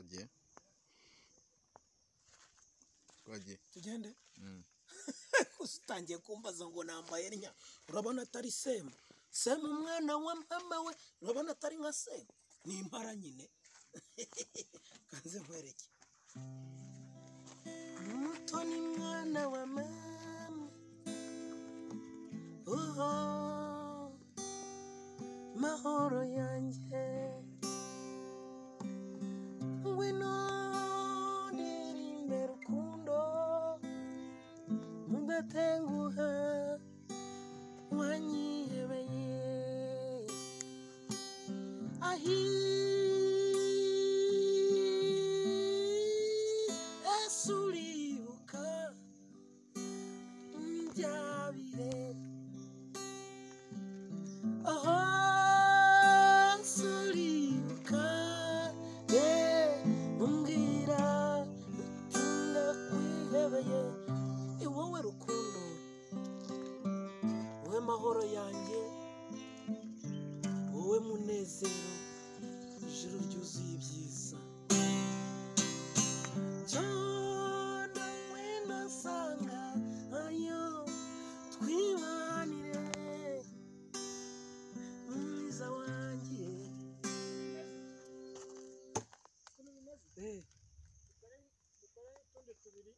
twagiye twagiye tugende? Mm. utangiye kumbaza ngo nambaye ntya urabona atari semu semu umwana wa mama we. Urabona atari nka semu ni impara nyine. Kanze nkwereke. Mutoni mwana wa mama. Oho. Mahoro yanjye. tenguha wanyi ebaye ahi esuli buka mjabire amahoro yanjye. Wowe munezero ijuru ryuzuye ibyiza. Cyane ayo twibanire. Dukore utundi tubiri